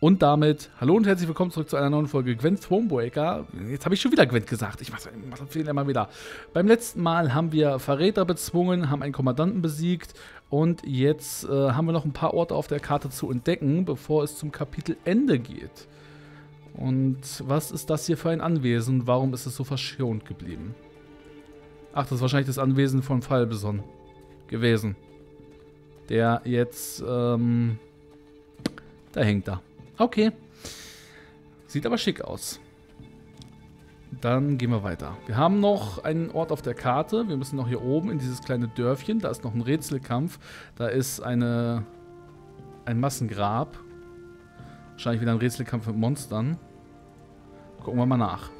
Und damit, hallo und herzlich willkommen zurück zu einer neuen Folge Gwent Thronebreaker. Jetzt habe ich schon wieder Gwent gesagt. Ich mache mach Fehler immer wieder. Beim letzten Mal haben wir Verräter bezwungen, haben einen Kommandanten besiegt und jetzt äh, haben wir noch ein paar Orte auf der Karte zu entdecken, bevor es zum Kapitelende geht. Und was ist das hier für ein Anwesen? Warum ist es so verschont geblieben? Ach, das ist wahrscheinlich das Anwesen von Falbeson gewesen. Der jetzt, ähm, da hängt da. Okay. Sieht aber schick aus. Dann gehen wir weiter. Wir haben noch einen Ort auf der Karte. Wir müssen noch hier oben in dieses kleine Dörfchen. Da ist noch ein Rätselkampf. Da ist eine ein Massengrab. Wahrscheinlich wieder ein Rätselkampf mit Monstern. Gucken wir mal nach.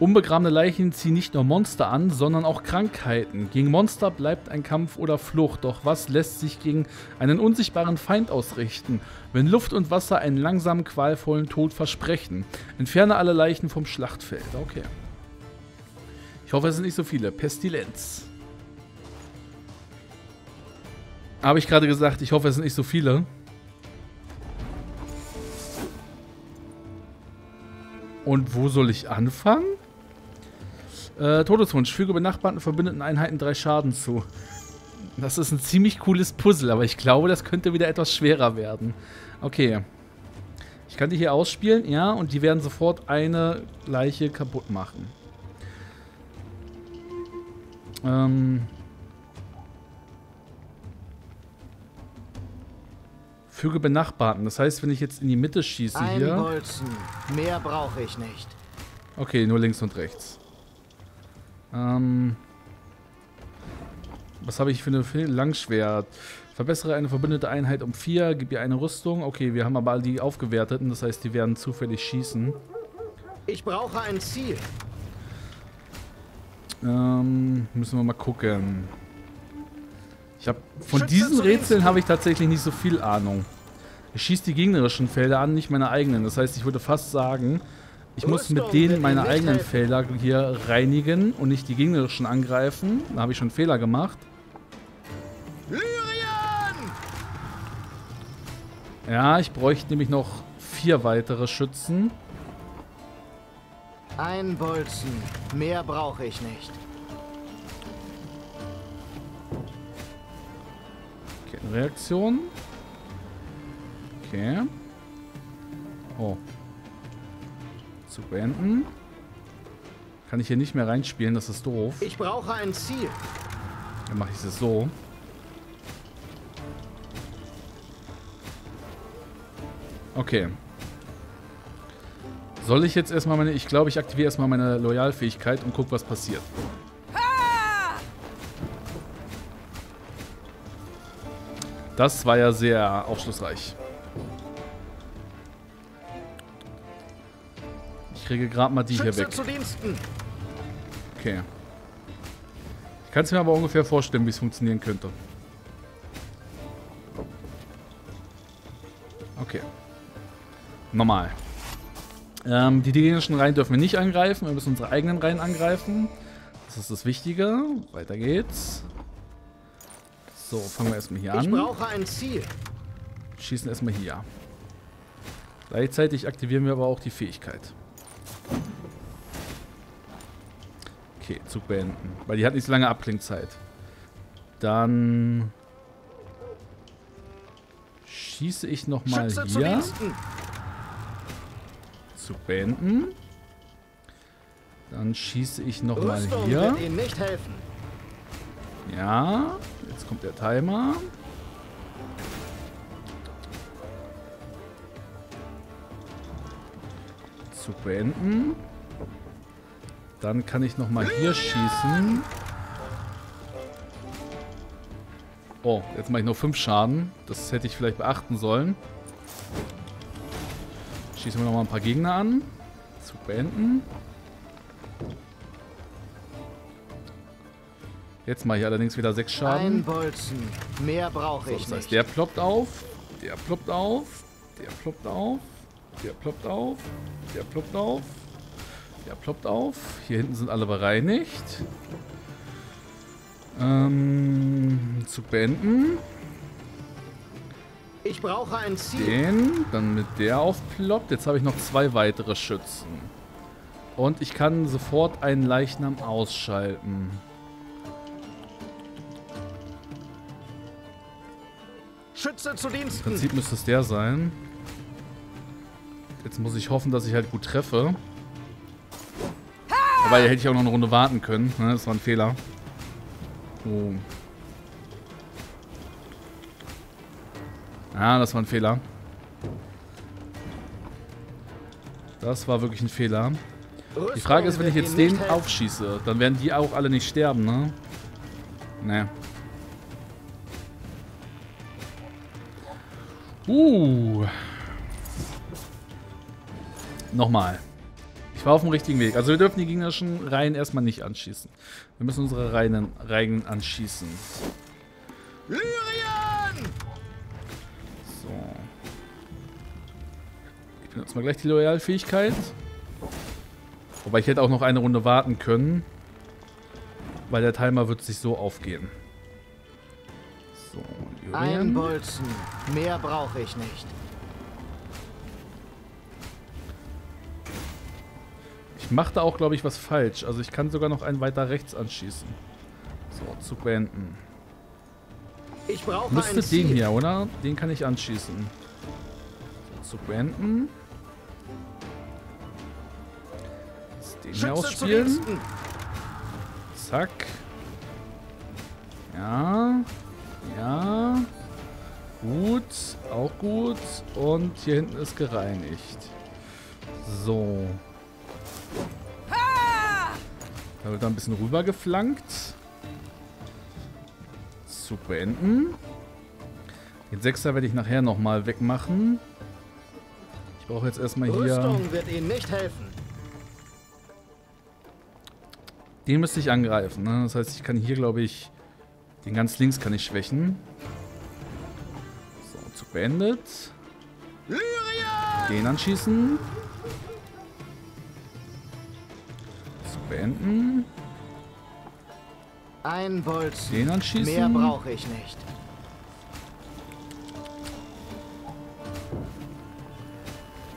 Unbegrabene Leichen ziehen nicht nur Monster an, sondern auch Krankheiten. Gegen Monster bleibt ein Kampf oder Flucht, doch was lässt sich gegen einen unsichtbaren Feind ausrichten, wenn Luft und Wasser einen langsamen, qualvollen Tod versprechen? Entferne alle Leichen vom Schlachtfeld. Okay. Ich hoffe, es sind nicht so viele. Pestilenz. Habe ich gerade gesagt, ich hoffe, es sind nicht so viele. Und wo soll ich anfangen? Äh, Todeswunsch. Füge benachbarten verbündeten Einheiten drei Schaden zu. Das ist ein ziemlich cooles Puzzle, aber ich glaube, das könnte wieder etwas schwerer werden. Okay. Ich kann die hier ausspielen, ja, und die werden sofort eine Leiche kaputt machen. Ähm... Füge benachbarten. Das heißt, wenn ich jetzt in die Mitte schieße Ein hier... Bolzen. Mehr brauche ich nicht. Okay, nur links und rechts. Ähm, was habe ich für eine Langschwert? Verbessere eine verbündete Einheit um 4, gib ihr eine Rüstung. Okay, wir haben aber all die aufgewerteten, das heißt, die werden zufällig schießen. Ich brauche ein Ziel. Ähm, müssen wir mal gucken. Ich habe von Schütze diesen Rätseln habe ich tatsächlich nicht so viel Ahnung. Ich schieße die gegnerischen Felder an, nicht meine eigenen. Das heißt, ich würde fast sagen, ich muss mit denen meine eigenen. Felder hier reinigen und nicht die gegnerischen angreifen. Da habe ich schon Fehler gemacht. Ja, ich bräuchte nämlich noch vier weitere Schützen. Ein Bolzen. Mehr brauche ich nicht. Kettenreaktion. Okay. Oh. Zu beenden. Kann ich hier nicht mehr reinspielen, das ist doof. Ich brauche ein Ziel. Dann mache ich es so. Okay. Soll ich jetzt erstmal meine... Ich glaube, ich aktiviere erstmal meine Loyalfähigkeit und gucke, was passiert. Das war ja sehr aufschlussreich. Ich kriege gerade mal die hier Schütze weg. zu Diensten. Okay. Ich kann es mir aber ungefähr vorstellen, wie es funktionieren könnte. Okay. Normal. Ähm, die gegnerischen Reihen dürfen wir nicht angreifen. Wir müssen unsere eigenen Reihen angreifen. Das ist das Wichtige. Weiter geht's. So, fangen wir erstmal hier Ich an. brauche ein Ziel. Schießen erstmal hier. Gleichzeitig aktivieren wir aber auch die Fähigkeit. Okay, Zug beenden. Weil die hat nicht so lange Abklingzeit. Dann schieße ich nochmal hier. Zug beenden. Dann schieße ich nochmal hier. Ja, jetzt kommt der Timer. Zu beenden. Dann kann ich nochmal hier schießen. Oh, jetzt mache ich nur 5 Schaden. Das hätte ich vielleicht beachten sollen. Schießen wir nochmal ein paar Gegner an. Zu beenden. Jetzt mache ich allerdings wieder 6 Schaden. Ein Bolzen. Mehr brauche So, ich das heißt, nicht. der ploppt auf, der ploppt auf, der ploppt auf, der ploppt auf, der ploppt auf, der ploppt auf. Hier hinten sind alle bereinigt. Ähm, zu beenden. Ich brauche ein Ziel. Den, dann mit der aufploppt. Jetzt habe ich noch zwei weitere Schützen. Und ich kann sofort einen Leichnam ausschalten. Schütze zu Im Diensten. Prinzip müsste es der sein. Jetzt muss ich hoffen, dass ich halt gut treffe. Wobei, hätte ich auch noch eine Runde warten können. Ne? Das war ein Fehler. Oh. Ja, das war ein Fehler. Das war wirklich ein Fehler. Die Frage ist, wenn ich jetzt den aufschieße, dann werden die auch alle nicht sterben, ne? Ne. Uh. Nochmal. Ich war auf dem richtigen Weg. Also wir dürfen die gegnerischen Reihen erstmal nicht anschießen. Wir müssen unsere Reihen, Reihen anschießen. Lyrien! So. Ich benutze mal gleich die Loyalfähigkeit. Wobei ich hätte auch noch eine Runde warten können. Weil der Timer wird sich so aufgehen. So, Ein Lyrien. Bolzen. Mehr brauche ich nicht. Ich mache da auch, glaube ich, was falsch. Also ich kann sogar noch einen weiter rechts anschießen. So, zu beenden. Ich brauche Müsste den hier, oder? Den kann ich anschießen. So, zu beenden. Jetzt den hier Schütze zu ausspielen. Zack. Ja. Ja. Gut. Auch gut. Und hier hinten ist gereinigt. So. Da wird da ein bisschen rüber geflankt. Zu beenden. Den Sechser werde ich nachher nochmal wegmachen. Ich brauche jetzt erstmal hier... Rüstung wird Ihnen nicht helfen. Den müsste ich angreifen. Ne? Das heißt, ich kann hier, glaube ich, den ganz links kann ich schwächen. So, Zug beendet. Den anschießen. Beenden. Ein Bolzen. Den anschießen. Mehr brauche ich nicht.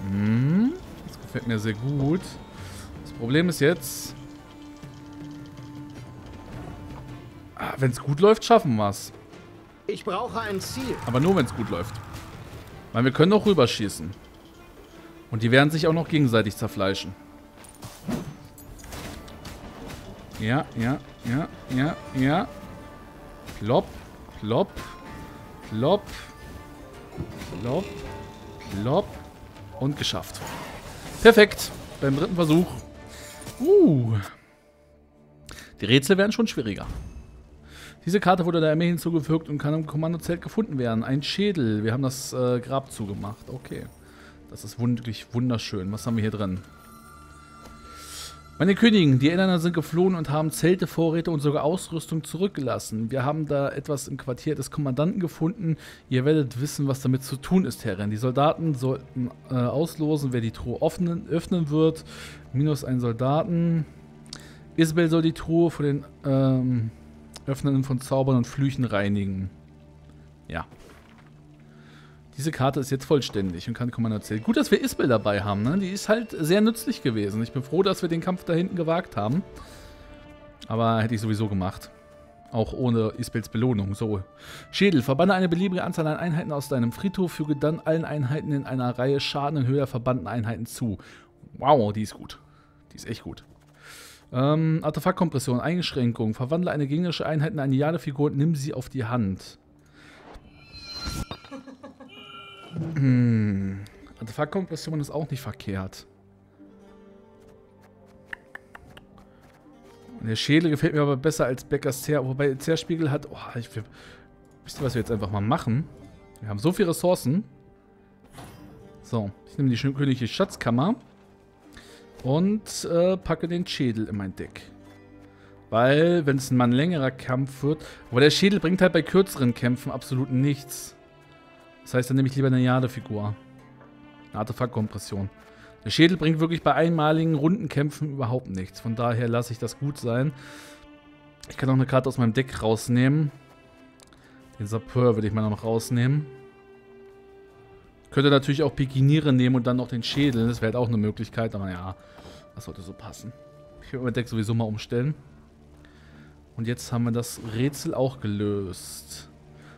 Hm, das gefällt mir sehr gut. Das Problem ist jetzt... Ah, wenn es gut läuft, schaffen wir es. Ich brauche ein Ziel. Aber nur, wenn es gut läuft. Weil wir können auch rüberschießen. Und die werden sich auch noch gegenseitig zerfleischen. Ja, ja, ja, ja, ja. Plopp, plopp, plopp, plopp, plopp. Und geschafft. Perfekt. Beim dritten Versuch. Uh. Die Rätsel werden schon schwieriger. Diese Karte wurde der Armee hinzugefügt und kann im Kommandozelt gefunden werden. Ein Schädel. Wir haben das äh, Grab zugemacht. Okay. Das ist wirklich wunderschön. Was haben wir hier drin? Meine Königin, die Inländer sind geflohen und haben Zelte, Vorräte und sogar Ausrüstung zurückgelassen. Wir haben da etwas im Quartier des Kommandanten gefunden. Ihr werdet wissen, was damit zu tun ist, Herrin. Die Soldaten sollten äh, auslosen, wer die Truhe öffnen, öffnen wird. Minus ein Soldaten. Isabel soll die Truhe vor den ähm, Öffnen von Zaubern und Flüchen reinigen. Ja. Diese Karte ist jetzt vollständig und kann Kommando erzählen. Gut, dass wir Isbel dabei haben, ne? Die ist halt sehr nützlich gewesen. Ich bin froh, dass wir den Kampf da hinten gewagt haben. Aber hätte ich sowieso gemacht. Auch ohne Isbels Belohnung. So. Schädel. Verbanne eine beliebige Anzahl an Einheiten aus deinem Friedhof. Füge dann allen Einheiten in einer Reihe Schaden in Höhe der verbannten Einheiten zu. Wow, die ist gut. Die ist echt gut. Ähm, Artefaktkompression, Einschränkung. Verwandle eine gegnerische Einheit in eine Jadefigur und nimm sie auf die Hand. Hm. Artefaktkompression ist auch nicht verkehrt. Der Schädel gefällt mir aber besser als Beckers Zer. Wobei Zerspiegel hat. Oh, ich, wisst ihr, was wir jetzt einfach mal machen? Wir haben so viele Ressourcen. So, ich nehme die königliche Schatzkammer. Und äh, packe den Schädel in mein Deck. Weil, wenn es mal ein längerer Kampf wird. Aber der Schädel bringt halt bei kürzeren Kämpfen absolut nichts. Das heißt, dann nehme ich lieber eine Jadefigur. Eine Artefaktkompression. Der Schädel bringt wirklich bei einmaligen Rundenkämpfen überhaupt nichts. Von daher lasse ich das gut sein. Ich kann auch eine Karte aus meinem Deck rausnehmen. Den Sapeur würde ich mal noch rausnehmen. könnte natürlich auch Pikiniere nehmen und dann noch den Schädel. Das wäre halt auch eine Möglichkeit, aber ja, das sollte so passen. Ich würde mein Deck sowieso mal umstellen. Und jetzt haben wir das Rätsel auch gelöst.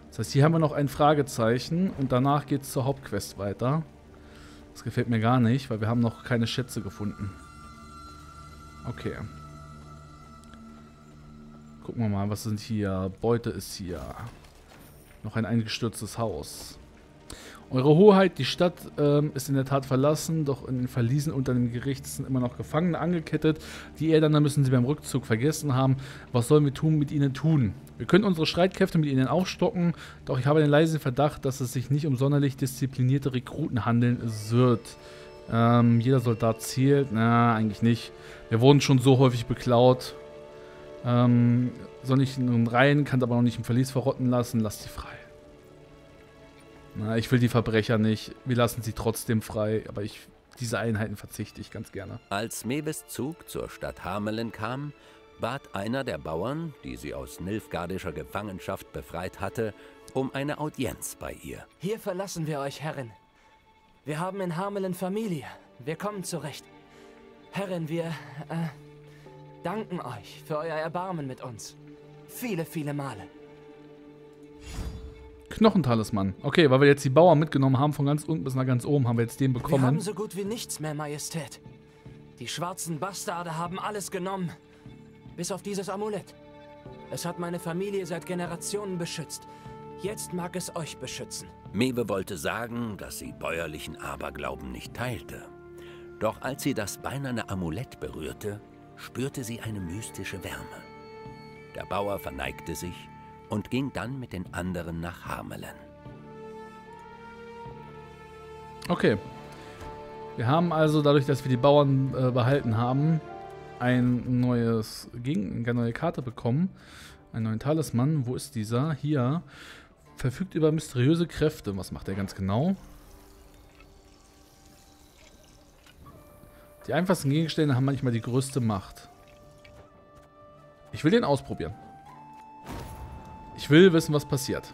Das heißt, hier haben wir noch ein Fragezeichen und danach geht es zur Hauptquest weiter. Das gefällt mir gar nicht, weil wir haben noch keine Schätze gefunden. Okay. Gucken wir mal, was sind hier? Beute ist hier. Noch ein eingestürztes Haus. Eure Hoheit, die Stadt ähm, ist in der Tat verlassen, doch in den Verliesen unter dem Gericht sind immer noch Gefangene angekettet. Die Erdaner müssen sie beim Rückzug vergessen haben. Was sollen wir tun mit ihnen tun? Wir können unsere Streitkräfte mit ihnen aufstocken, doch ich habe den leisen Verdacht, dass es sich nicht um sonderlich disziplinierte Rekruten handeln wird. Ähm, jeder Soldat zählt. Na, eigentlich nicht. Wir wurden schon so häufig beklaut. Ähm, soll nicht nun rein, kann aber noch nicht im Verlies verrotten lassen. Lasst sie frei. Na, ich will die Verbrecher nicht. Wir lassen sie trotzdem frei, aber ich, diese Einheiten verzichte ich ganz gerne. Als Mewes Zug zur Stadt Hamelen kam, bat einer der Bauern, die sie aus nilfgardischer Gefangenschaft befreit hatte, um eine Audienz bei ihr. Hier verlassen wir euch, Herrin. Wir haben in Hamelen Familie. Wir kommen zurecht. Herrin, wir äh, danken euch für euer Erbarmen mit uns. Viele, viele Male. Knochentalisman. Okay, weil wir jetzt die Bauern mitgenommen haben, von ganz unten bis nach ganz oben, haben wir jetzt den Wir bekommen. haben so gut wie nichts mehr, Majestät. Die schwarzen Bastarde haben alles genommen. Bis auf dieses Amulett. Es hat meine Familie seit Generationen beschützt. Jetzt mag es euch beschützen. Mewe wollte sagen, dass sie bäuerlichen Aberglauben nicht teilte. Doch als sie das beinerne Amulett berührte, spürte sie eine mystische Wärme. Der Bauer verneigte sich und ging dann mit den anderen nach Hamelen. Okay. Wir haben also, dadurch, dass wir die Bauern äh, behalten haben, ein neues Gegen eine neue Karte bekommen. Einen neuen Talisman. Wo ist dieser? Hier. Verfügt über mysteriöse Kräfte. Was macht er ganz genau? Die einfachsten Gegenstände haben manchmal die größte Macht. Ich will den ausprobieren. Ich will wissen, was passiert.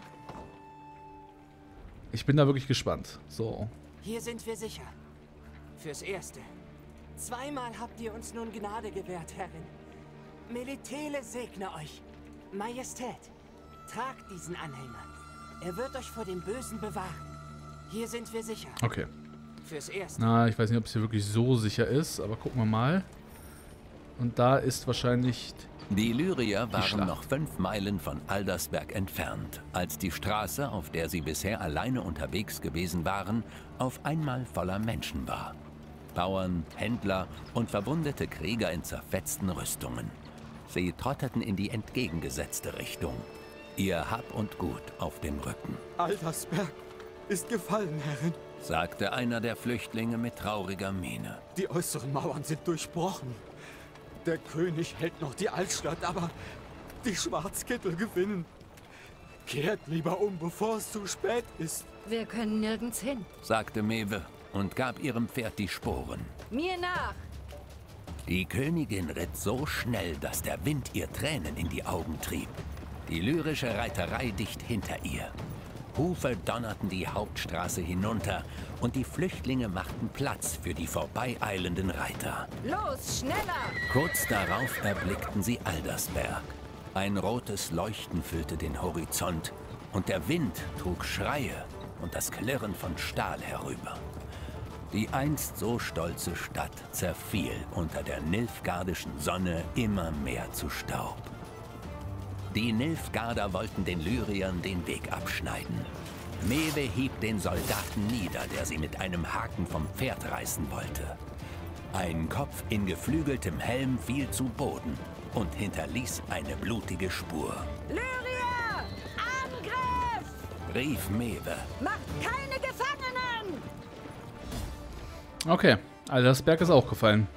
Ich bin da wirklich gespannt. So. Hier sind wir sicher. Fürs Erste. Zweimal habt ihr uns nun Gnade gewährt, Herrin. Melitele segne euch. Majestät, tragt diesen Anhänger. Er wird euch vor dem Bösen bewahren. Hier sind wir sicher. Okay. Fürs Erste. Na, ich weiß nicht, ob es hier wirklich so sicher ist, aber gucken wir mal. Und da ist wahrscheinlich... Die Lyrier waren noch fünf Meilen von Aldersberg entfernt, als die Straße, auf der sie bisher alleine unterwegs gewesen waren, auf einmal voller Menschen war. Bauern, Händler und verwundete Krieger in zerfetzten Rüstungen. Sie trotteten in die entgegengesetzte Richtung. Ihr Hab und Gut auf dem Rücken, Aldersberg ist gefallen, Herrin. sagte einer der Flüchtlinge mit trauriger Miene. Die äußeren Mauern sind durchbrochen. Der König hält noch die Altstadt, aber die Schwarzkittel gewinnen. Kehrt lieber um, bevor es zu spät ist. Wir können nirgends hin. sagte Mewe und gab ihrem Pferd die Sporen. Mir nach! Die Königin ritt so schnell, dass der Wind ihr Tränen in die Augen trieb. Die lyrische Reiterei dicht hinter ihr. Hufe donnerten die Hauptstraße hinunter und die Flüchtlinge machten Platz für die vorbeieilenden Reiter. Los, schneller! Kurz darauf erblickten sie Aldersberg. Ein rotes Leuchten füllte den Horizont und der Wind trug Schreie und das Klirren von Stahl herüber. Die einst so stolze Stadt zerfiel unter der nilfgardischen Sonne immer mehr zu Staub. Die Nilfgaarder wollten den Lyriern den Weg abschneiden. Mewe hieb den Soldaten nieder, der sie mit einem Haken vom Pferd reißen wollte. Ein Kopf in geflügeltem Helm fiel zu Boden und hinterließ eine blutige Spur. Lyria! Angriff! Rief Mewe. Macht keine Okay, Aldersberg ist auch gefallen.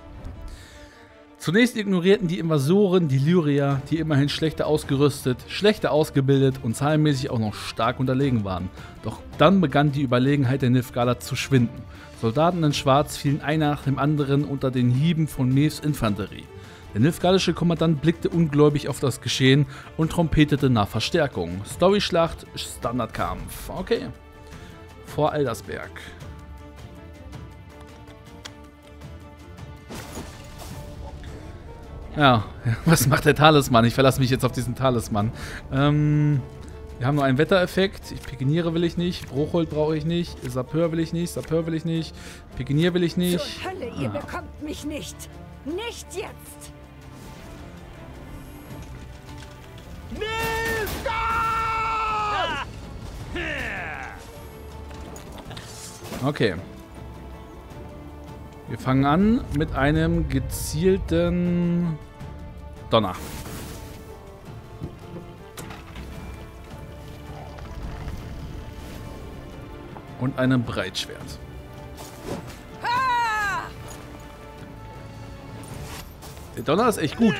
Zunächst ignorierten die Invasoren die Lyrier, die immerhin schlechter ausgerüstet, schlechter ausgebildet und zahlenmäßig auch noch stark unterlegen waren. Doch dann begann die Überlegenheit der Nilfgaarder zu schwinden. Soldaten in Schwarz fielen einer nach dem anderen unter den Hieben von Mews Infanterie. Der nilfgaardische Kommandant blickte ungläubig auf das Geschehen und trompetete nach Verstärkung. Storyschlacht, Standardkampf. Okay. vor Aldersberg. Ja, was macht der Talisman? Ich verlasse mich jetzt auf diesen Talisman. Ähm, wir haben nur einen Wettereffekt. Ich Pikiniere will ich nicht. Bruchhold brauche ich nicht. Sapeur will ich nicht. Sapeur will ich nicht. Pikinier will ich nicht. Zur Hölle, ihr bekommt mich nicht. Nicht jetzt. Okay. Wir fangen an mit einem gezielten Donner. Und einem Breitschwert. Der Donner ist echt gut.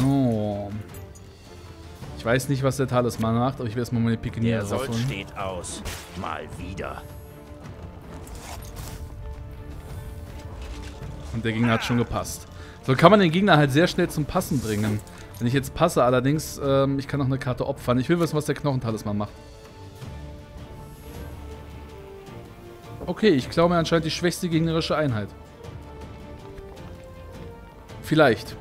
So. Ich weiß nicht, was der Talisman macht, aber ich will erstmal meine Pikiniere Der Sold rausholen. steht aus. Mal wieder. Und der Gegner hat schon gepasst. So kann man den Gegner halt sehr schnell zum Passen bringen. Wenn ich jetzt passe allerdings, ähm, ich kann noch eine Karte opfern. Ich will wissen, was der Knochentalisman macht. Okay, ich klaue mir anscheinend die schwächste gegnerische Einheit. Vielleicht.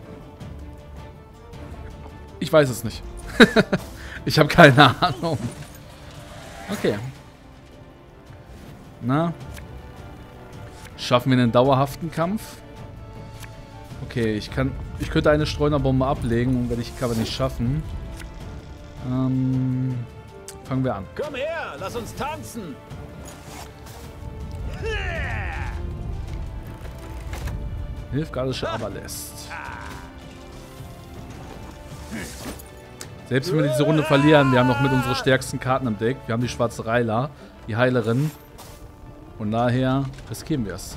Ich weiß es nicht. ich habe keine Ahnung. Okay. Na, Schaffen wir einen dauerhaften Kampf? Okay, ich kann. Ich könnte eine Streunerbombe ablegen, werde ich aber nicht schaffen. Ähm, fangen wir an. Komm her, lass uns tanzen. Hilfgardische Aberläst. Selbst wenn wir diese Runde verlieren, wir haben noch mit unsere stärksten Karten im Deck. Wir haben die schwarze Reiler, die Heilerin. Und daher riskieren wir es.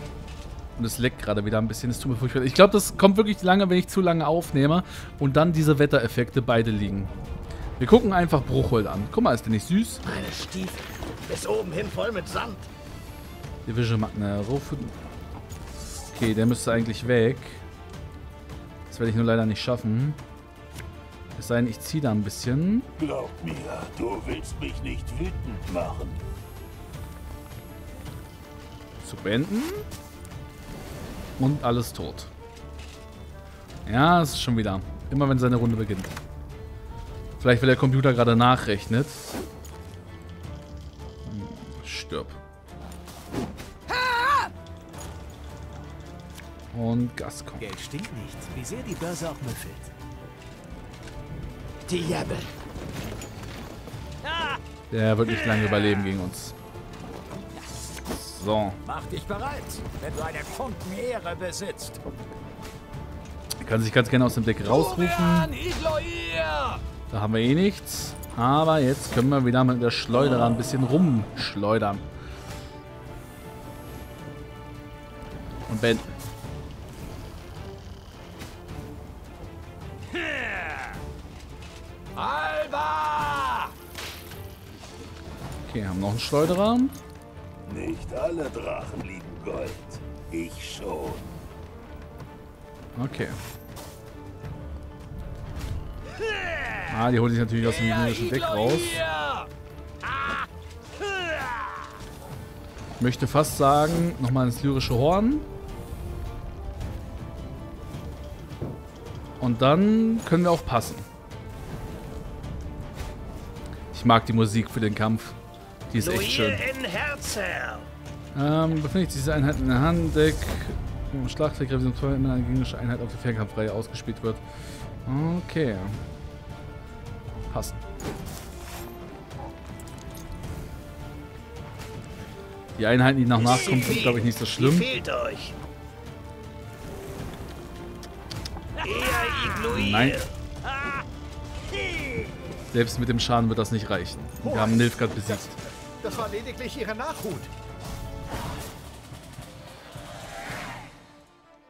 Und es leckt gerade wieder ein bisschen. Es tut mir furchtbar. Ich glaube, das kommt wirklich lange, wenn ich zu lange aufnehme. Und dann diese Wettereffekte beide liegen. Wir gucken einfach Bruchhold an. Guck mal, ist der nicht süß? Meine Stiefel. Bis oben hin voll mit Sand. Division Magna. Ruf- Okay, der müsste eigentlich weg. Das werde ich nur leider nicht schaffen. Es sei denn, ich ziehe da ein bisschen. Glaub mir, du willst mich nicht wütend machen. Zu beenden. Und alles tot. Ja, es ist schon wieder. Immer wenn seine Runde beginnt. Vielleicht, weil der Computer gerade nachrechnet. Hm, Stirb. Und Gas kommt. Geld stinkt nicht, wie sehr die Börse auch müffelt. Diabel. Der wird nicht lange überleben gegen uns. So. Mach dich bereit, wenn du einen Funken Ehre besitzt. Kann sich ganz gerne aus dem Deck rausrufen. Da haben wir eh nichts. Aber jetzt können wir wieder mit der Schleuderer ein bisschen rumschleudern. Und beenden. Alba! Okay, haben noch einen Schleuderer. Nicht alle Drachen lieben Gold. Ich schon. Okay. Ah, die holen sich natürlich aus dem gegnerischen Deck raus. Ich möchte fast sagen, nochmal ins lyrische Horn. Und dann können wir auch passen. Ich mag die Musik für den Kampf. Die ist echt schön. Ähm, befindet sich diese Einheit in der Handdeck. Schlachtfähig Revision 2 immer eine gegnerische Einheit auf der Fernkampfreihe ausgespielt wird. Okay. Passen. Die Einheiten, die noch nachkommen, sind, glaube ich, nicht so schlimm. fehlt euch? Nein. Selbst mit dem Schaden wird das nicht reichen. Wir haben Nilfgaard besiegt. Das war lediglich ihre Nachhut.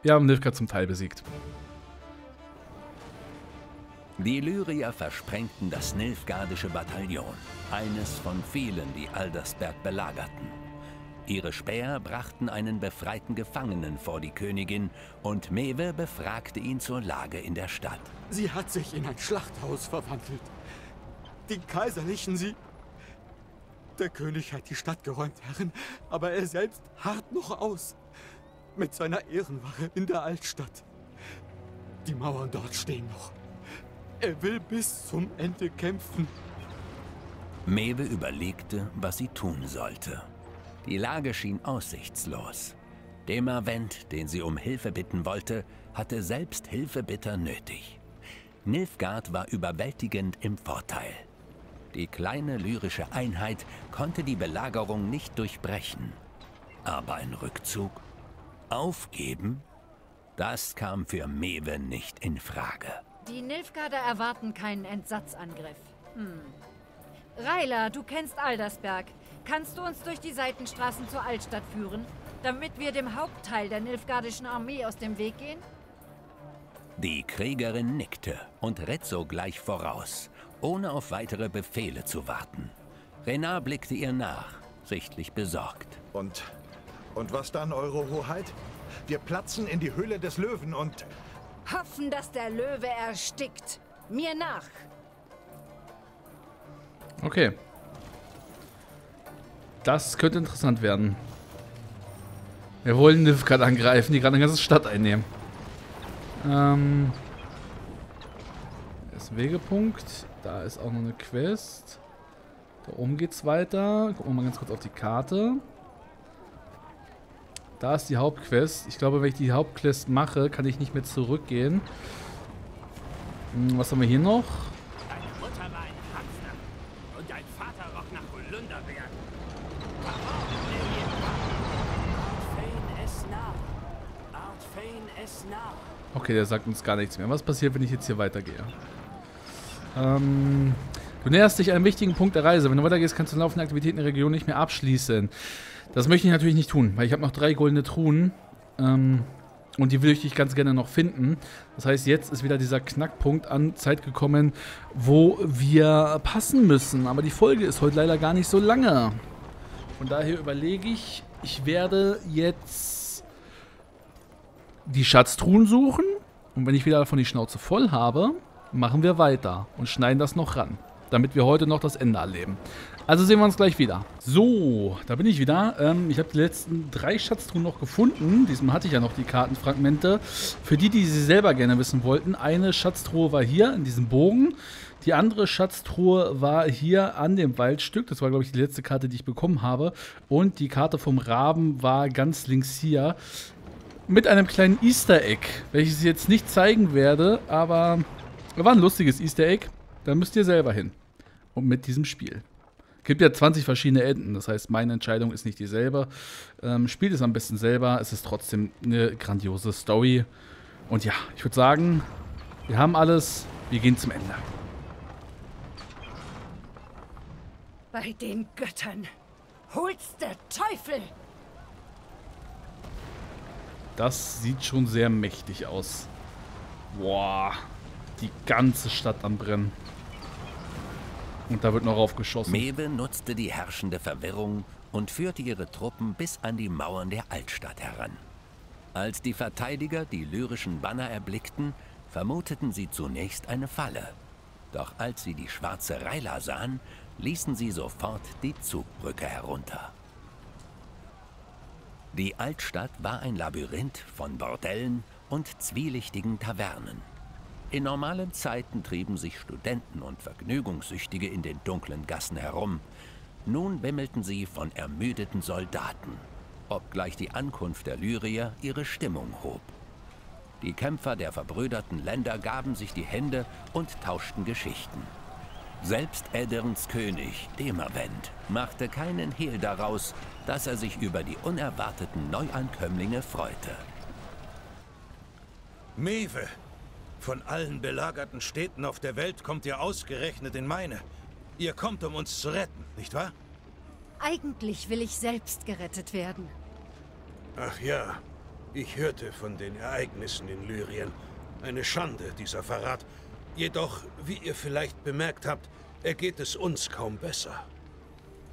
Wir haben Nilfgaard zum Teil besiegt. Die Lyrier versprengten das Nilfgaardische Bataillon, eines von vielen, die Aldersberg belagerten. Ihre Späher brachten einen befreiten Gefangenen vor die Königin und Mewe befragte ihn zur Lage in der Stadt. Sie hat sich in ein Schlachthaus verwandelt. Die Kaiserlichen, sie... Der König hat die Stadt geräumt, Herren, aber er selbst harrt noch aus. Mit seiner Ehrenwache in der Altstadt. Die Mauern dort stehen noch. Er will bis zum Ende kämpfen. Mewe überlegte, was sie tun sollte. Die Lage schien aussichtslos. Demavent, den sie um Hilfe bitten wollte, hatte selbst Hilfe bitter nötig. Nilfgaard war überwältigend im Vorteil. Die kleine lyrische Einheit konnte die Belagerung nicht durchbrechen. Aber ein Rückzug? Aufgeben? Das kam für Mewe nicht in Frage. Die Nilfgaarder erwarten keinen Entsatzangriff. Hm. Reiler, du kennst Aldersberg. Kannst du uns durch die Seitenstraßen zur Altstadt führen, damit wir dem Hauptteil der Nilfgaardischen Armee aus dem Weg gehen? Die Kriegerin nickte und ritt sogleich voraus, ohne auf weitere Befehle zu warten. Renard blickte ihr nach, sichtlich besorgt. Und, und was dann, Eure Hoheit? Wir platzen in die Höhle des Löwen und... Hoffen, dass der Löwe erstickt. Mir nach. Okay. Das könnte interessant werden. Wir wollen Nilfgaard angreifen, die gerade eine ganze Stadt einnehmen. Ähm. Das ist ein Wegepunkt. Da ist auch noch eine Quest. Da oben geht's weiter. Gucken wir mal ganz kurz auf die Karte. Da ist die Hauptquest. Ich glaube, wenn ich die Hauptquest mache, kann ich nicht mehr zurückgehen. Hm, was haben wir hier noch? Okay, der sagt uns gar nichts mehr. Was passiert, wenn ich jetzt hier weitergehe? Ähm, du näherst dich einem wichtigen Punkt der Reise. Wenn du weitergehst, kannst du laufende Aktivitäten in der Region nicht mehr abschließen. Das möchte ich natürlich nicht tun, weil ich habe noch drei goldene Truhen. Ähm, und die will ich ganz gerne noch finden. Das heißt, jetzt ist wieder dieser Knackpunkt an Zeit gekommen, wo wir passen müssen. Aber die Folge ist heute leider gar nicht so lange. Von daher überlege ich, ich werde jetzt die Schatztruhen suchen. Und wenn ich wieder davon die Schnauze voll habe, machen wir weiter und schneiden das noch ran. Damit wir heute noch das Ende erleben. Also sehen wir uns gleich wieder. So, da bin ich wieder. Ähm, ich habe die letzten drei Schatztruhen noch gefunden. Diesmal hatte ich ja noch die Kartenfragmente. Für die, die sie selber gerne wissen wollten, eine Schatztruhe war hier in diesem Bogen. Die andere Schatztruhe war hier an dem Waldstück. Das war, glaube ich, die letzte Karte, die ich bekommen habe. Und die Karte vom Raben war ganz links hier. Mit einem kleinen Easter Egg, welches ich jetzt nicht zeigen werde, aber war ein lustiges Easter Egg. Da müsst ihr selber hin. Und mit diesem Spiel. Gibt ja 20 verschiedene Enden, das heißt, meine Entscheidung ist nicht dieselbe. Ähm, spielt es am besten selber, es ist trotzdem eine grandiose Story. Und ja, ich würde sagen, wir haben alles, wir gehen zum Ende. Bei den Göttern. Hol's der Teufel! Das sieht schon sehr mächtig aus. Boah, die ganze Stadt am Brennen. Und da wird noch aufgeschossen. Mewe nutzte die herrschende Verwirrung und führte ihre Truppen bis an die Mauern der Altstadt heran. Als die Verteidiger die lyrischen Banner erblickten, vermuteten sie zunächst eine Falle. Doch als sie die schwarze Reila sahen, ließen sie sofort die Zugbrücke herunter. Die Altstadt war ein Labyrinth von Bordellen und zwielichtigen Tavernen. In normalen Zeiten trieben sich Studenten und Vergnügungssüchtige in den dunklen Gassen herum. Nun wimmelten sie von ermüdeten Soldaten, obgleich die Ankunft der Lyrier ihre Stimmung hob. Die Kämpfer der verbrüderten Länder gaben sich die Hände und tauschten Geschichten. Selbst Edirns König, Demavent, machte keinen Hehl daraus, dass er sich über die unerwarteten Neuankömmlinge freute. Mewe, von allen belagerten Städten auf der Welt kommt ihr ausgerechnet in meine. Ihr kommt, um uns zu retten, nicht wahr? Eigentlich will ich selbst gerettet werden. Ach ja, ich hörte von den Ereignissen in Lyrien. Eine Schande, dieser Verrat. Jedoch, wie ihr vielleicht bemerkt habt, ergeht es uns kaum besser.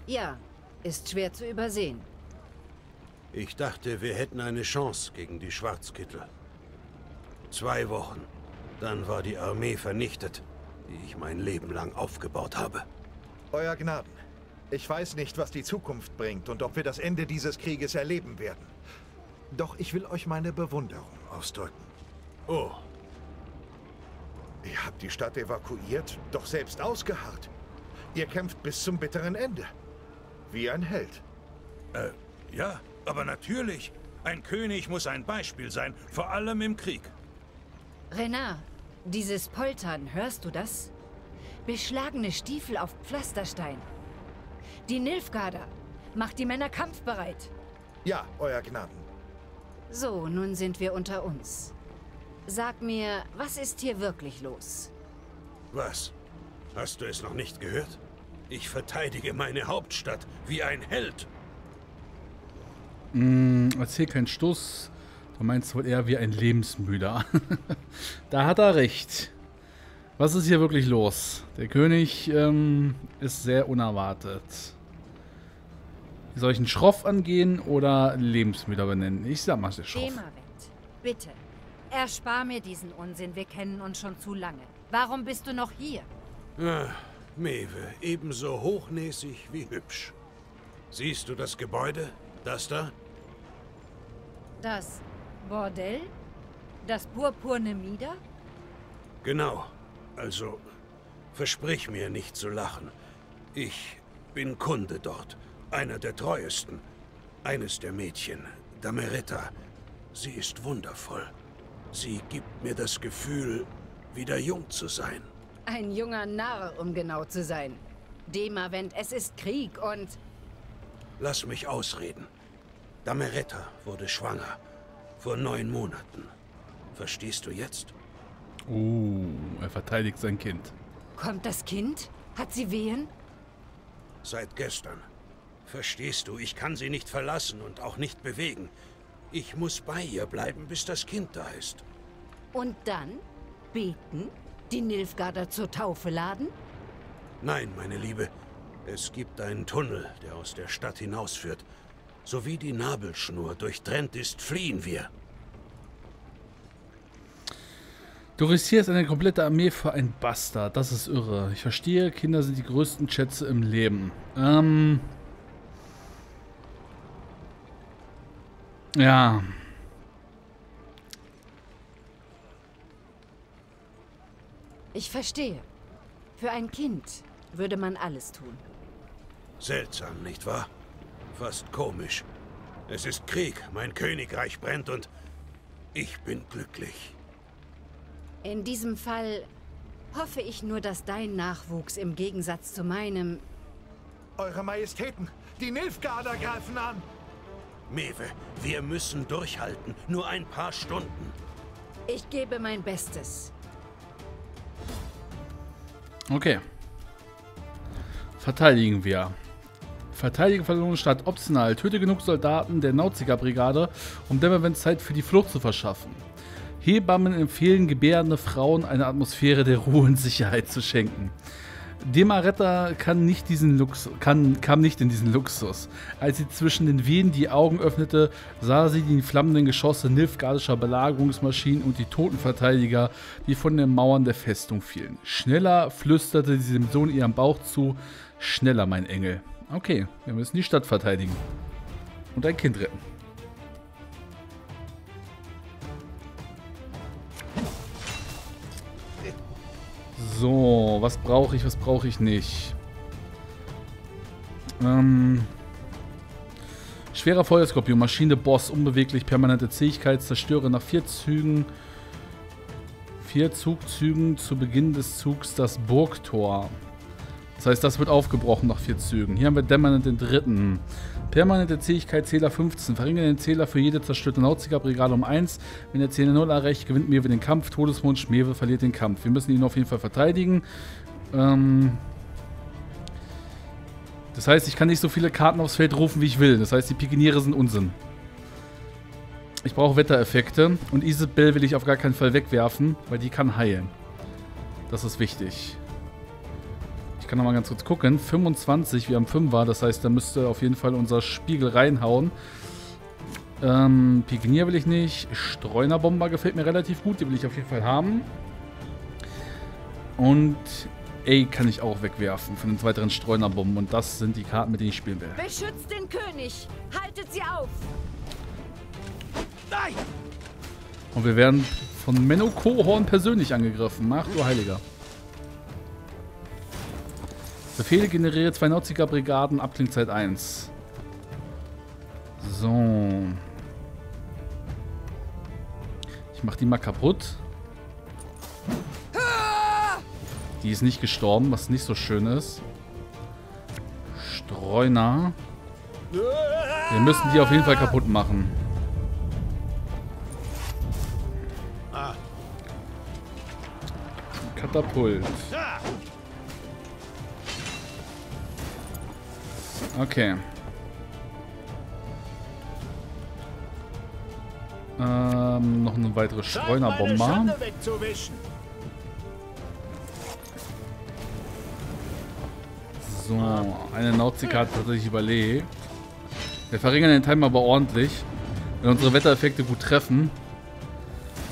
Ja, ist schwer zu übersehen. Ich dachte, wir hätten eine Chance gegen die Schwarzkittel. Zwei Wochen. Dann war die Armee vernichtet. die ich mein Leben lang aufgebaut habe. Euer Gnaden, ich weiß nicht, was die Zukunft bringt und ob wir das Ende dieses Krieges erleben werden. Doch ich will euch meine Bewunderung ausdrücken. Oh, Ihr habt die Stadt evakuiert, doch selbst ausgeharrt. Ihr kämpft bis zum bitteren Ende. Wie ein Held. äh, ja, aber natürlich. Ein König muss ein Beispiel sein, vor allem im Krieg. Renard, dieses Poltern, hörst du das? Beschlagene Stiefel auf Pflasterstein. Die Nilfgaarder. Macht die Männer kampfbereit. Ja, Euer Gnaden. So, nun sind wir unter uns. Sag mir, was ist hier wirklich los? Was? Hast du es noch nicht gehört? Ich verteidige meine Hauptstadt wie ein Held. Hm, erzähl keinen Stuss. Du meinst wohl eher wie ein Lebensmüder. da hat er recht. Was ist hier wirklich los? Der König ähm, ist sehr unerwartet. Soll ich einen Schroff angehen oder Lebensmüder benennen? Ich sag mal, der Schroff. Demavent, bitte. Erspar mir diesen Unsinn, wir kennen uns schon zu lange. Warum bist du noch hier? Ah, Mewe, ebenso hochnäsig wie hübsch. Siehst du das Gebäude? Das da? Das Bordell? Das purpurne Mieder? Genau. Also, versprich mir nicht zu lachen. Ich bin Kunde dort. Einer der treuesten. Eines der Mädchen, Dameretta. Sie ist wundervoll. Sie gibt mir das Gefühl, wieder jung zu sein. Ein junger Narr, um genau zu sein. Demavent, es ist Krieg und... Lass mich ausreden. Dameretta wurde schwanger. Vor neun Monaten. Verstehst du jetzt? Uh, er verteidigt sein Kind. Kommt das Kind? Hat sie Wehen? Seit gestern. Verstehst du, ich kann sie nicht verlassen und auch nicht bewegen. Ich muss bei ihr bleiben, bis das Kind da ist. Und dann? Beten? Die Nilfgaarder zur Taufe laden? Nein, meine Liebe. Es gibt einen Tunnel, der aus der Stadt hinausführt. Sowie die Nabelschnur durchtrennt ist, fliehen wir. Du riskierst eine komplette Armee für ein Bastard. Das ist irre. Ich verstehe, Kinder sind die größten Schätze im Leben. Ähm. Ja. Ich verstehe. Für ein Kind würde man alles tun. Seltsam, nicht wahr? Fast komisch. Es ist Krieg, mein Königreich brennt und ich bin glücklich. In diesem Fall hoffe ich nur, dass dein Nachwuchs im Gegensatz zu meinem... Eure Majestäten, die Nilfgaarder greifen an. Mewe, wir müssen durchhalten. Nur ein paar Stunden. Ich gebe mein Bestes. Okay. Verteidigen wir. Verteidige verlorene Stadt optional. Töte genug Soldaten der Nauzika-Brigade, um Dämmerwind Zeit für die Flucht zu verschaffen. Hebammen empfehlen gebärende Frauen eine Atmosphäre der Ruhe und Sicherheit zu schenken. Demaretta kann nicht diesen Lux kann, kam nicht in diesen Luxus. Als sie zwischen den Wehen die Augen öffnete, sah sie die flammenden Geschosse nilfgardischer Belagerungsmaschinen und die toten Verteidiger, die von den Mauern der Festung fielen. Schneller flüsterte sie dem Sohn ihrem Bauch zu. Schneller, mein Engel. Okay, wir müssen die Stadt verteidigen. Und ein Kind retten. So, was brauche ich, was brauche ich nicht? Ähm, schwerer Feuerskorpion, Maschine, Boss, unbeweglich, permanente Zähigkeit, zerstöre nach vier Zügen, vier Zugzügen zu Beginn des Zugs das Burgtor. Das heißt, das wird aufgebrochen nach vier Zügen. Hier haben wir dämmernd den dritten. Permanente Zähigkeit Zähler 15. Verringern den Zähler für jede zerstörte Nauzika-Brigade um 1. Wenn der Zähler 0 erreicht, gewinnt Mewe den Kampf. Todeswunsch, Mewe verliert den Kampf. Wir müssen ihn auf jeden Fall verteidigen. Ähm das heißt, ich kann nicht so viele Karten aufs Feld rufen, wie ich will. Das heißt, die Pikiniere sind Unsinn. Ich brauche Wettereffekte. Und Isabel will ich auf gar keinen Fall wegwerfen, weil die kann heilen. Das ist wichtig. Ich kann noch mal ganz kurz gucken. 25, wir haben 5 war, das heißt, da müsste auf jeden Fall unser Spiegel reinhauen. Ähm, Pikinier will ich nicht. Streunerbomber gefällt mir relativ gut, die will ich auf jeden Fall haben. Und A kann ich auch wegwerfen für einen weiteren Streunerbomben. Und das sind die Karten, mit denen ich spielen will. Beschützt den König! Haltet sie auf! Nein! Und wir werden von Menno Kohorn persönlich angegriffen. Ach du Heiliger. Befehle generiere zwei Nauzika-Brigaden, Abklingzeit 1. So. Ich mach die mal kaputt. Die ist nicht gestorben, was nicht so schön ist. Streuner. Wir müssen die auf jeden Fall kaputt machen. Katapult. Okay. Ähm, noch eine weitere Streunerbomber. So, eine Nauzika hat tatsächlich überlebt. Wir verringern den Timer aber ordentlich. Wenn unsere Wettereffekte gut treffen,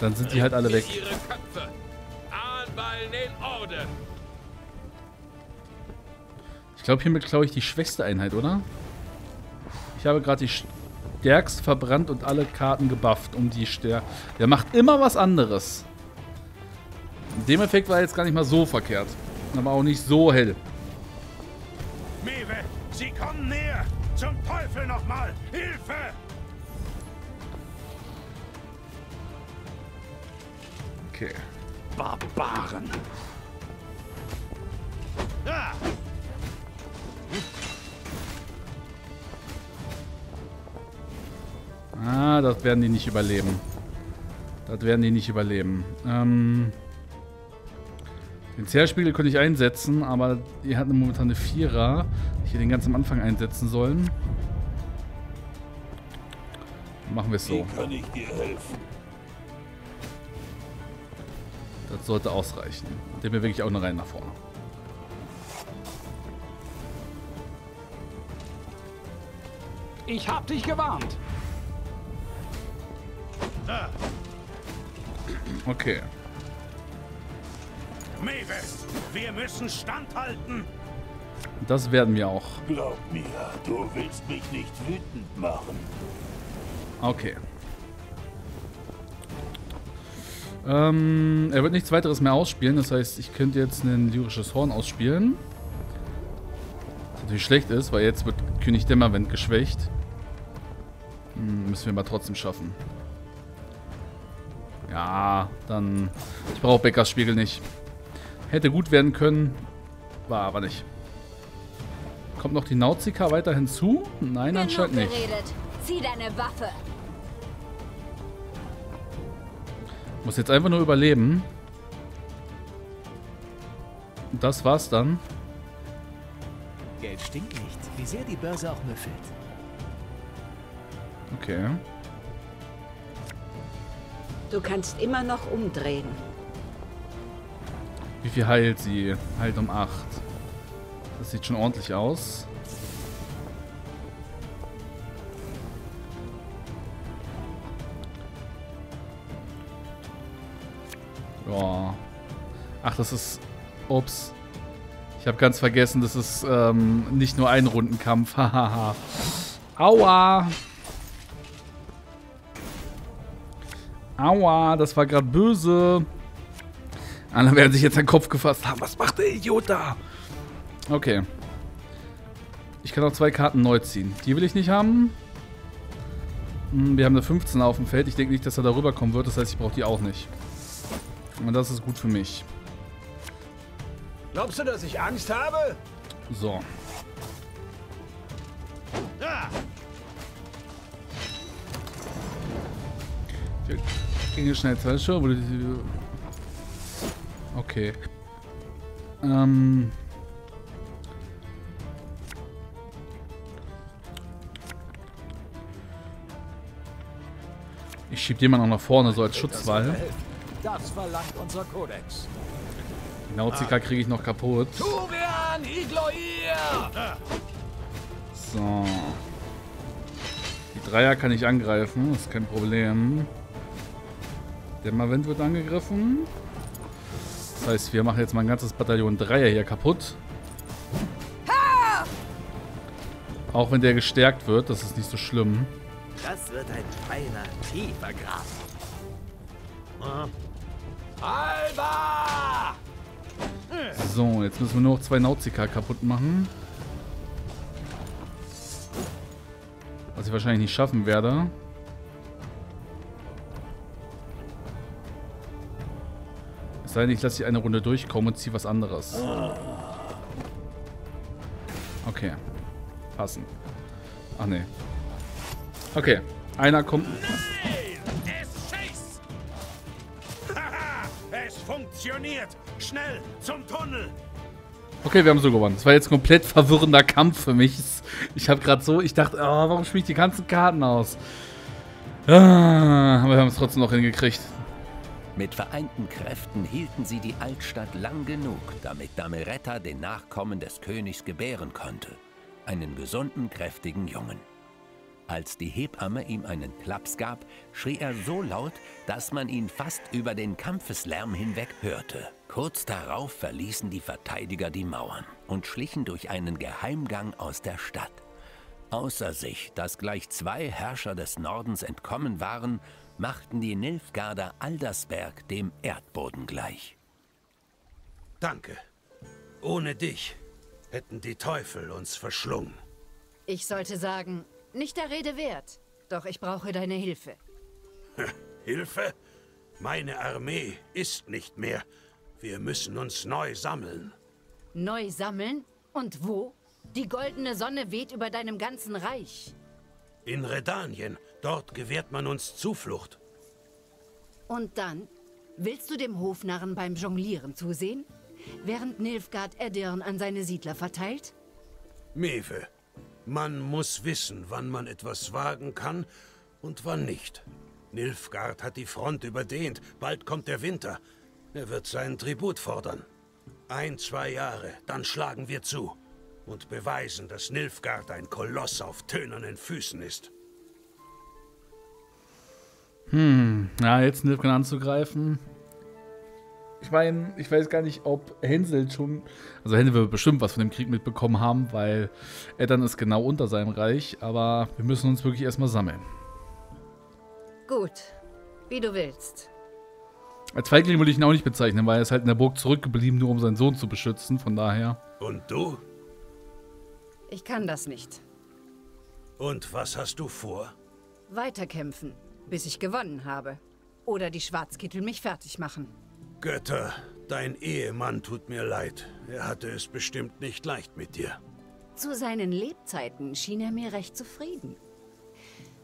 dann sind die halt alle weg. Ich glaube, hiermit klaue ich die schwächste Einheit, oder? Ich habe gerade die stärkst verbrannt und alle Karten gebufft, um die Stärke. Der macht immer was anderes. Dem Effekt war jetzt gar nicht mal so verkehrt. Aber auch nicht so hell. Mewe, sie kommen näher! Zum Teufel nochmal! Hilfe! Okay. Barbaren! Ah! Das werden die nicht überleben. Das werden die nicht überleben. Ähm, den Zerspiegel könnte ich einsetzen, aber die hat momentan eine Vierer. Ich hätte den ganz am Anfang einsetzen sollen. Machen wir es so. Wie kann ich dir helfen? Das sollte ausreichen. Der bewege ich auch noch rein nach vorne. Ich hab dich gewarnt! Okay. Mewe, wir müssen standhalten! Das werden wir auch. Glaub mir, du willst mich nicht wütend machen. Okay. Ähm, er wird nichts weiteres mehr ausspielen. Das heißt, ich könnte jetzt ein lyrisches Horn ausspielen. Was natürlich schlecht ist, weil jetzt wird König Dämmerwind geschwächt. Hm, müssen wir aber trotzdem schaffen. Ja, dann... Ich brauche Beckers Spiegel nicht. Hätte gut werden können, war aber nicht. Kommt noch die Nauzika weiter hinzu? Nein, anscheinend nicht. geredet. Zieh deine Waffe. Muss jetzt einfach nur überleben. Und das war's dann. Geld stinkt nicht, wie sehr die Börse auch müffelt. Okay. Du kannst immer noch umdrehen. Wie viel heilt sie? Heilt um 8. Das sieht schon ordentlich aus. Ja. Ach, das ist... Ups. Ich habe ganz vergessen, das ist ähm, nicht nur ein Rundenkampf. Hahaha. Aua. Aua, das war gerade böse. Alle werden sich jetzt an den Kopf gefasst haben. Was macht der Idiot da? Okay. Ich kann auch zwei Karten neu ziehen. Die will ich nicht haben. Hm, Wir haben eine 15 auf dem Feld. Ich denke nicht, dass er darüber kommen wird. Das heißt, ich brauche die auch nicht. Und das ist gut für mich. Glaubst du, dass ich Angst habe? So. Kriegen schnell zwei Show. Okay. Ähm. Ich schieb den mal noch nach vorne, so als Schutzwall. Das verlangt unser Kodex. Die Nauzika kriege ich noch kaputt. So. Die Dreier kann ich angreifen, das ist kein Problem. Der Mavent wird angegriffen. heißt, wir machen jetzt mal ein ganzes Bataillon Dreier hier kaputt. Auch wenn der gestärkt wird, das ist nicht so schlimm. Das wird ein feiner, tiefer Grab. Alba! So, jetzt müssen wir nur noch zwei Nauzika kaputt machen. Was ich wahrscheinlich nicht schaffen werde. Es sei denn, ich lasse sie eine Runde durchkommen und ziehe was anderes. Okay. Passen. Ach nee. Okay. Einer kommt. Es schießt! Es funktioniert! Schnell zum Tunnel! Okay, wir haben so gewonnen. Das war jetzt ein komplett verwirrender Kampf für mich. Ich habe gerade so, ich dachte, oh, warum spiele ich die ganzen Karten aus? Ah, aber wir haben es trotzdem noch hingekriegt. Mit vereinten Kräften hielten sie die Altstadt lang genug, damit Dameretta den Nachkommen des Königs gebären konnte. Einen gesunden, kräftigen Jungen. Als die Hebamme ihm einen Klaps gab, schrie er so laut, dass man ihn fast über den Kampfeslärm hinweg hörte. Kurz darauf verließen die Verteidiger die Mauern und schlichen durch einen Geheimgang aus der Stadt. Außer sich, dass gleich zwei Herrscher des Nordens entkommen waren, machten die Nilfgaarder Aldersberg dem Erdboden gleich. Danke. Ohne dich hätten die Teufel uns verschlungen. Ich sollte sagen, nicht der Rede wert. Doch ich brauche deine Hilfe. Hilfe? Meine Armee ist nicht mehr. Wir müssen uns neu sammeln. Neu sammeln? Und wo? Die goldene Sonne weht über deinem ganzen Reich. In Redanien. Dort gewährt man uns Zuflucht. Und dann? Willst du dem Hofnarren beim Jonglieren zusehen? Während Nilfgaard Edirn an seine Siedler verteilt? Mewe, man muss wissen, wann man etwas wagen kann und wann nicht. Nilfgaard hat die Front überdehnt. Bald kommt der Winter. Er wird seinen Tribut fordern. Ein, zwei Jahre, dann schlagen wir zu und beweisen, dass Nilfgaard ein Koloss auf tönernen Füßen ist. Hm, ja, jetzt Nilfgaard anzugreifen. Ich meine, ich weiß gar nicht, ob Hänsel schon. Also Hänsel wird bestimmt was von dem Krieg mitbekommen haben, weil Eddern ist genau unter seinem Reich, aber wir müssen uns wirklich erstmal sammeln. Gut, wie du willst. Als Feigling würde ich ihn auch nicht bezeichnen, weil er ist halt in der Burg zurückgeblieben, nur um seinen Sohn zu beschützen, von daher. Und du? Ich kann das nicht. Und was hast du vor? Weiterkämpfen, bis ich gewonnen habe. Oder die Schwarzkittel mich fertig machen. Götter, dein Ehemann tut mir leid. Er hatte es bestimmt nicht leicht mit dir. Zu seinen Lebzeiten schien er mir recht zufrieden.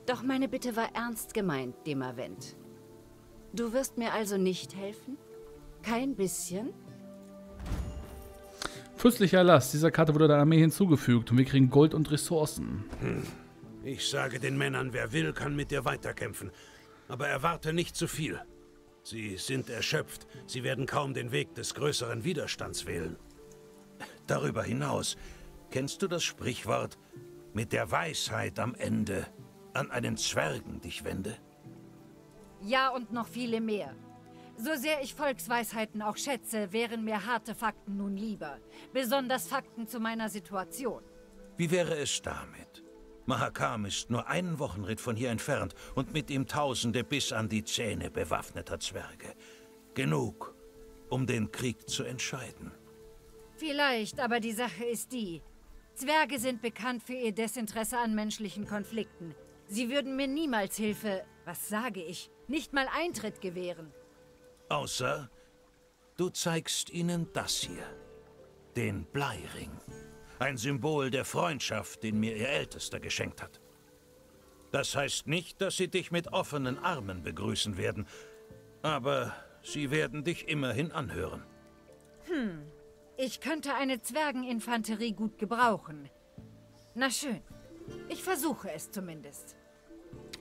Doch meine Bitte war ernst gemeint, Demavent. Du wirst mir also nicht helfen? Kein bisschen? Fürstlicher Erlass, dieser Karte wurde der Armee hinzugefügt und wir kriegen Gold und Ressourcen. Hm. Ich sage den Männern, wer will, kann mit dir weiterkämpfen. Aber erwarte nicht zu viel. Sie sind erschöpft. Sie werden kaum den Weg des größeren Widerstands wählen. Darüber hinaus, kennst du das Sprichwort, mit der Weisheit am Ende an einen Zwergen dich wende? Ja, und noch viele mehr. So sehr ich Volksweisheiten auch schätze, wären mir harte Fakten nun lieber. Besonders Fakten zu meiner Situation. Wie wäre es damit? Mahakam ist nur einen Wochenritt von hier entfernt und mit ihm Tausende bis an die Zähne bewaffneter Zwerge. Genug, um den Krieg zu entscheiden. Vielleicht, aber die Sache ist die. Zwerge sind bekannt für ihr Desinteresse an menschlichen Konflikten. Sie würden mir niemals Hilfe, was sage ich, nicht mal Eintritt gewähren. Außer, du zeigst ihnen das hier. Den Bleiring. Ein Symbol der Freundschaft, den mir ihr Ältester geschenkt hat. Das heißt nicht, dass sie dich mit offenen Armen begrüßen werden, aber sie werden dich immerhin anhören. Hm, ich könnte eine Zwergeninfanterie gut gebrauchen. Na schön, ich versuche es zumindest.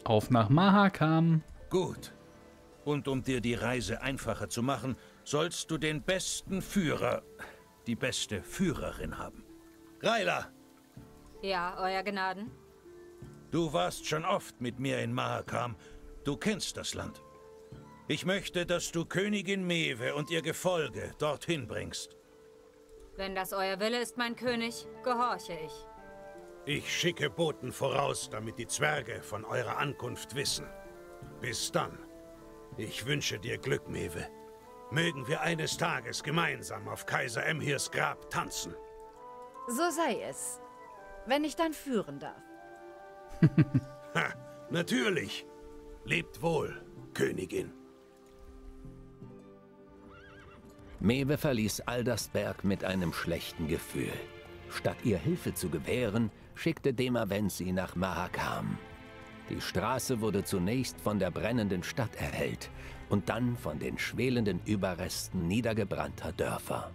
Auf nach Mahakam. Gut. Und um dir die Reise einfacher zu machen, sollst du den besten Führer, die beste Führerin haben. Raila! Ja, Euer Gnaden? Du warst schon oft mit mir in Mahakam. Du kennst das Land. Ich möchte, dass du Königin Mewe und ihr Gefolge dorthin bringst. Wenn das euer Wille ist, mein König, gehorche ich. Ich schicke Boten voraus, damit die Zwerge von eurer Ankunft wissen. Bis dann. Ich wünsche dir Glück, Mewe. Mögen wir eines Tages gemeinsam auf Kaiser Emhirs Grab tanzen. So sei es. Wenn ich dann führen darf. ha, natürlich. Lebt wohl, Königin. Mewe verließ Aldersberg mit einem schlechten Gefühl. Statt ihr Hilfe zu gewähren, schickte Demavent sie nach Mahakam. Die Straße wurde zunächst von der brennenden Stadt erhellt und dann von den schwelenden Überresten niedergebrannter Dörfer.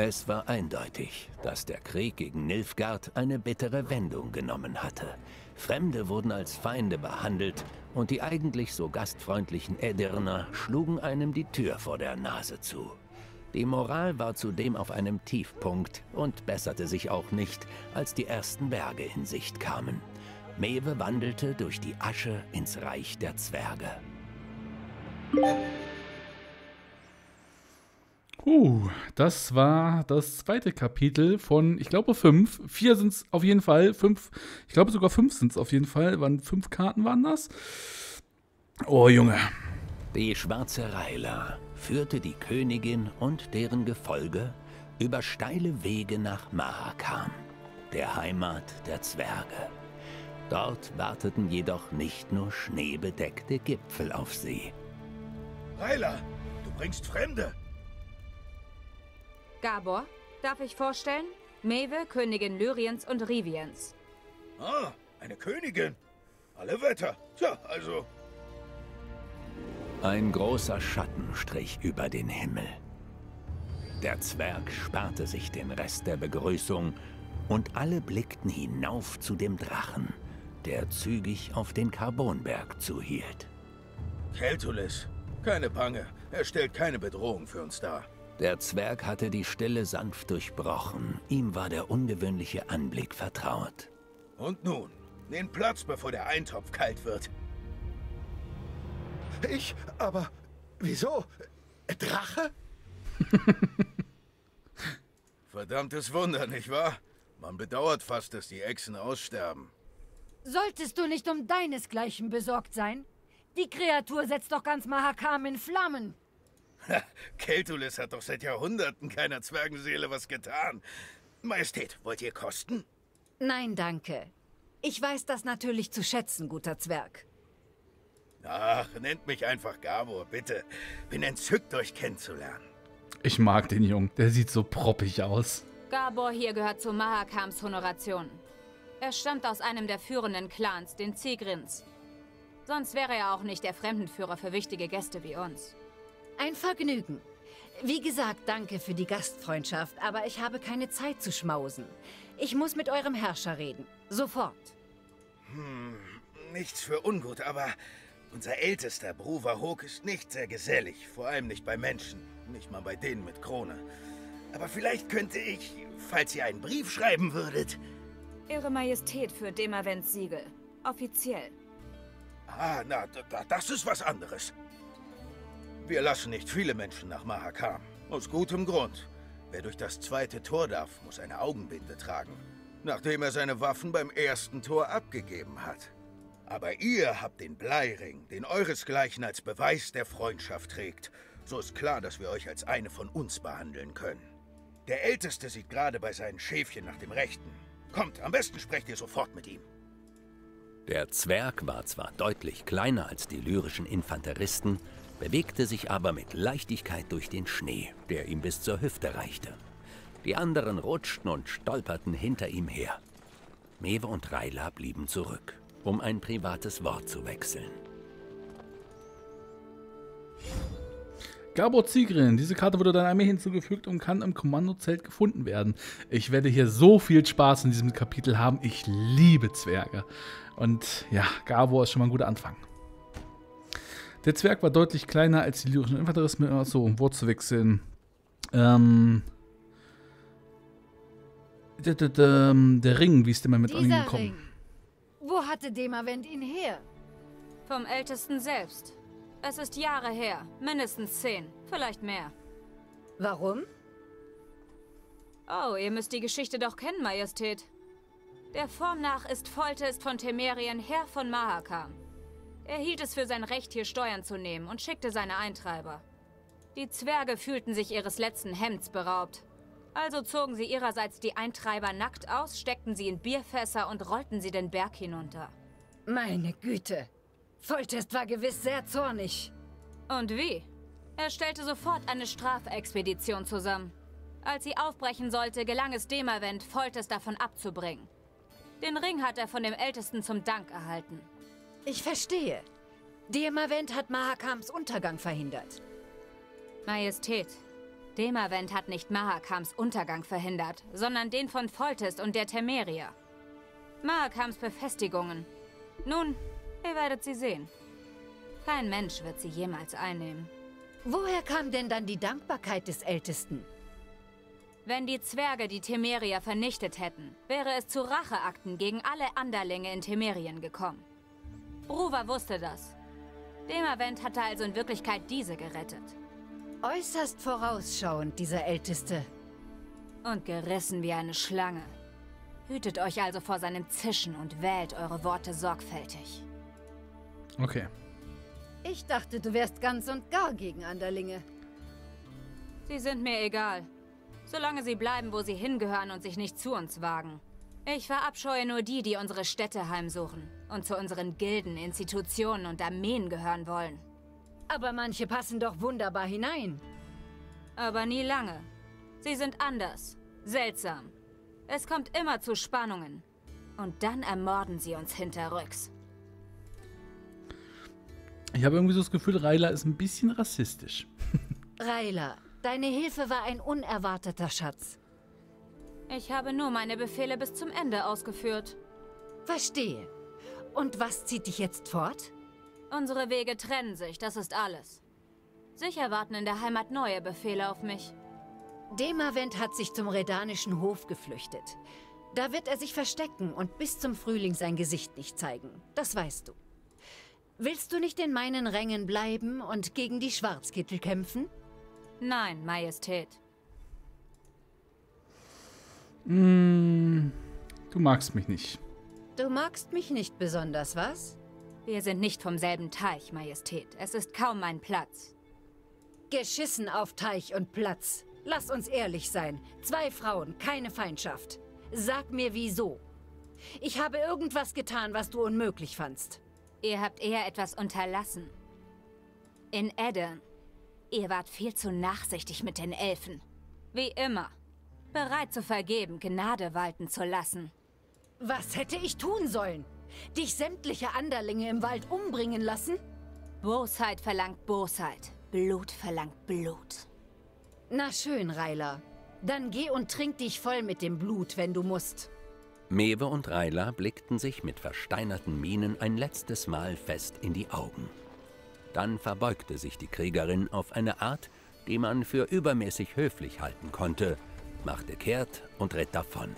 Es war eindeutig, dass der Krieg gegen Nilfgaard eine bittere Wendung genommen hatte. Fremde wurden als Feinde behandelt und die eigentlich so gastfreundlichen Edirner schlugen einem die Tür vor der Nase zu. Die Moral war zudem auf einem Tiefpunkt und besserte sich auch nicht, als die ersten Berge in Sicht kamen. Mewe wandelte durch die Asche ins Reich der Zwerge. Uh, das war das zweite Kapitel von, ich glaube, fünf. Vier sind es auf jeden Fall. Fünf, ich glaube sogar fünf sind es auf jeden Fall. Waren fünf Karten waren das? Oh, Junge. Die schwarze Reila führte die Königin und deren Gefolge über steile Wege nach Mahakam, der Heimat der Zwerge. Dort warteten jedoch nicht nur schneebedeckte Gipfel auf sie. Reila, du bringst Fremde. Gabor, darf ich vorstellen? Mewe, Königin Lyriens und Riviens. Ah, eine Königin. Alle Wetter. Tja, also ein großer Schatten strich über den Himmel. Der Zwerg sparte sich den Rest der Begrüßung und alle blickten hinauf zu dem Drachen, der zügig auf den Carbonberg zuhielt. Keltulis, keine Bange, er stellt keine Bedrohung für uns dar. Der Zwerg hatte die Stille sanft durchbrochen. Ihm war der ungewöhnliche Anblick vertraut. Und nun, nehmt Platz, bevor der Eintopf kalt wird. Ich? Aber wieso? Drache? Verdammtes Wunder, nicht wahr? Man bedauert fast, dass die Echsen aussterben. Solltest du nicht um deinesgleichen besorgt sein? Die Kreatur setzt doch ganz Mahakam in Flammen. Keltulis hat doch seit Jahrhunderten keiner Zwergenseele was getan. Majestät, wollt ihr kosten? Nein, danke. Ich weiß das natürlich zu schätzen, guter Zwerg. Ach, nennt mich einfach Gabor, bitte. Bin entzückt, euch kennenzulernen. Ich mag den Jungen. Der sieht so proppig aus. Gabor hier gehört zu Mahakams Honoration. Er stammt aus einem der führenden Clans, den Zigrins. Sonst wäre er auch nicht der Fremdenführer für wichtige Gäste wie uns. Ein Vergnügen. Wie gesagt, danke für die Gastfreundschaft, aber ich habe keine Zeit zu schmausen. Ich muss mit eurem Herrscher reden. Sofort. Hm, nichts für ungut, aber unser ältester Bruver Hook ist nicht sehr gesellig, vor allem nicht bei Menschen, nicht mal bei denen mit Krone. Aber vielleicht könnte ich, falls ihr einen Brief schreiben würdet... Ihre Majestät für Demavents Siegel. Offiziell. Ah, na, das ist was anderes. Wir lassen nicht viele Menschen nach Mahakam. Aus gutem Grund. Wer durch das zweite Tor darf, muss eine Augenbinde tragen. Nachdem er seine Waffen beim ersten Tor abgegeben hat. Aber ihr habt den Bleiring, den euresgleichen als Beweis der Freundschaft trägt. So ist klar, dass wir euch als eine von uns behandeln können. Der Älteste sieht gerade bei seinen Schäfchen nach dem Rechten. Kommt, am besten sprecht ihr sofort mit ihm. Der Zwerg war zwar deutlich kleiner als die lyrischen Infanteristen, bewegte sich aber mit Leichtigkeit durch den Schnee, der ihm bis zur Hüfte reichte. Die anderen rutschten und stolperten hinter ihm her. Mewe und Reila blieben zurück um ein privates Wort zu wechseln. Gabor Zigrin. Diese Karte wurde deiner Armee hinzugefügt und kann im Kommandozelt gefunden werden. Ich werde hier so viel Spaß in diesem Kapitel haben. Ich liebe Zwerge. Und ja, Gabor ist schon mal ein guter Anfang. Der Zwerg war deutlich kleiner als die lyrischen Infanteristen. Achso, um Wort zu wechseln. Ähm, der, der, der, der Ring, wie ist der mal mit Dieser angekommen? Ring. Wo hatte Demavent ihn her? Vom Ältesten selbst. Es ist Jahre her. Mindestens zehn. Vielleicht mehr. Warum? Oh, ihr müsst die Geschichte doch kennen, Majestät. Der Form nach ist Foltest von Temerien Herr von Mahakam. Er hielt es für sein Recht, hier Steuern zu nehmen und schickte seine Eintreiber. Die Zwerge fühlten sich ihres letzten Hemds beraubt. Also zogen sie ihrerseits die Eintreiber nackt aus, steckten sie in Bierfässer und rollten sie den Berg hinunter. Meine Güte. Foltest war gewiss sehr zornig. Und wie? Er stellte sofort eine Strafexpedition zusammen. Als sie aufbrechen sollte, gelang es Demavent, Foltest davon abzubringen. Den Ring hat er von dem Ältesten zum Dank erhalten. Ich verstehe. Demavent hat Mahakams Untergang verhindert. Majestät, Demavent hat nicht Mahakams Untergang verhindert, sondern den von Foltest und der Temeria. Mahakams Befestigungen. Nun, ihr werdet sie sehen. Kein Mensch wird sie jemals einnehmen. Woher kam denn dann die Dankbarkeit des Ältesten? Wenn die Zwerge die Temeria vernichtet hätten, wäre es zu Racheakten gegen alle Anderlinge in Temerien gekommen. Ruva wusste das. Demavent hatte also in Wirklichkeit diese gerettet. Äußerst vorausschauend, dieser Älteste. Und gerissen wie eine Schlange. Hütet euch also vor seinem Zischen und wählt eure Worte sorgfältig. Okay. Ich dachte, du wärst ganz und gar gegen Anderlinge. Sie sind mir egal. Solange sie bleiben, wo sie hingehören und sich nicht zu uns wagen. Ich verabscheue nur die, die unsere Städte heimsuchen und zu unseren Gilden, Institutionen und Armeen gehören wollen. Aber manche passen doch wunderbar hinein. Aber nie lange. Sie sind anders, seltsam. Es kommt immer zu Spannungen. Und dann ermorden sie uns hinterrücks. Ich habe irgendwie so das Gefühl, Reiler ist ein bisschen rassistisch. Reiler, deine Hilfe war ein unerwarteter Schatz. Ich habe nur meine Befehle bis zum Ende ausgeführt. Verstehe. Und was zieht dich jetzt fort? Unsere Wege trennen sich, das ist alles. Sicher warten in der Heimat neue Befehle auf mich. Demavent hat sich zum redanischen Hof geflüchtet. Da wird er sich verstecken und bis zum Frühling sein Gesicht nicht zeigen. Das weißt du. Willst du nicht in meinen Rängen bleiben und gegen die Schwarzkittel kämpfen? Nein, Majestät. Mm, du magst mich nicht. Du magst mich nicht besonders, was? Wir sind nicht vom selben Teich, Majestät. Es ist kaum mein Platz. Geschissen auf Teich und Platz. Lass uns ehrlich sein. Zwei Frauen, keine Feindschaft. Sag mir wieso. Ich habe irgendwas getan, was du unmöglich fandst. Ihr habt eher etwas unterlassen. In Eddern. Ihr wart viel zu nachsichtig mit den Elfen. Wie immer. Bereit zu vergeben, Gnade walten zu lassen. Was hätte ich tun sollen? Dich sämtliche Anderlinge im Wald umbringen lassen? Bosheit verlangt Bosheit. Blut verlangt Blut. Na schön, Reiler. Dann geh und trink dich voll mit dem Blut, wenn du musst. Mewe und Reiler blickten sich mit versteinerten Mienen ein letztes Mal fest in die Augen. Dann verbeugte sich die Kriegerin auf eine Art, die man für übermäßig höflich halten konnte, machte kehrt und ritt davon.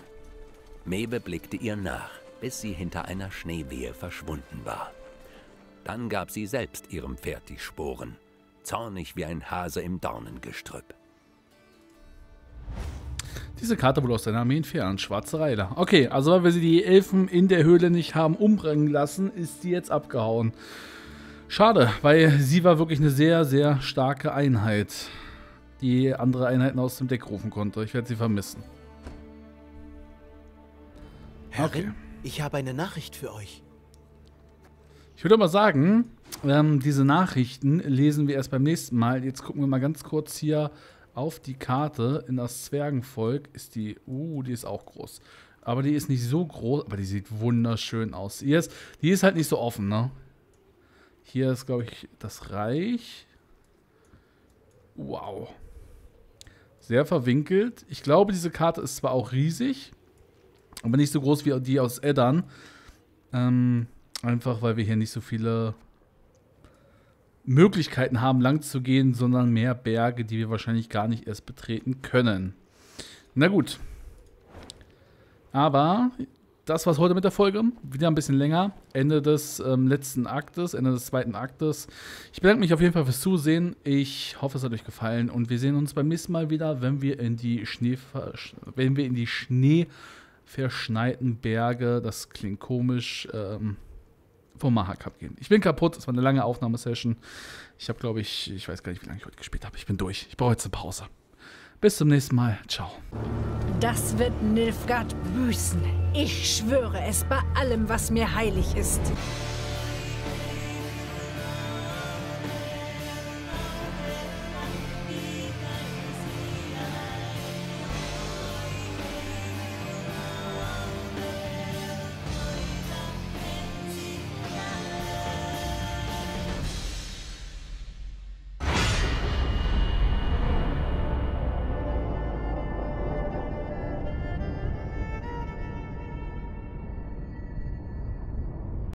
Mewe blickte ihr nach, bis sie hinter einer Schneewehe verschwunden war. Dann gab sie selbst ihrem Pferd die Sporen, zornig wie ein Hase im Dornengestrüpp. Diese Karte wurde aus deiner Armee entfernt. Schwarze Reiter. Okay, also weil wir sie die Elfen in der Höhle nicht haben umbringen lassen, ist sie jetzt abgehauen. Schade, weil sie war wirklich eine sehr, sehr starke Einheit, die andere Einheiten aus dem Deck rufen konnte. Ich werde sie vermissen. Herrin, okay. ich habe eine Nachricht für euch. Ich würde mal sagen, ähm, diese Nachrichten lesen wir erst beim nächsten Mal. Jetzt gucken wir mal ganz kurz hier auf die Karte in das Zwergenvolk ist die, uh, die ist auch groß. Aber die ist nicht so groß, aber die sieht wunderschön aus. Hier ist, die ist halt nicht so offen, ne? Hier ist, glaube ich, das Reich. Wow. Sehr verwinkelt. Ich glaube, diese Karte ist zwar auch riesig, aber nicht so groß wie die aus Eddern. Ähm, einfach, weil wir hier nicht so viele Möglichkeiten haben, lang zu gehen, sondern mehr Berge, die wir wahrscheinlich gar nicht erst betreten können. Na gut. Aber das war's heute mit der Folge. Wieder ein bisschen länger. Ende des ähm, letzten Aktes, Ende des zweiten Aktes. Ich bedanke mich auf jeden Fall fürs Zusehen. Ich hoffe, es hat euch gefallen. Und wir sehen uns beim nächsten Mal wieder, wenn wir in die Schnee, wenn wir in die schneeverschneiten Berge, das klingt komisch, ähm, vom Maha Cup gehen. Ich bin kaputt, es war eine lange Aufnahmesession. Ich habe, glaube ich, ich weiß gar nicht, wie lange ich heute gespielt habe. Ich bin durch. Ich brauche jetzt eine Pause. Bis zum nächsten Mal. Ciao. Das wird Nilfgaard büßen. Ich schwöre es bei allem, was mir heilig ist.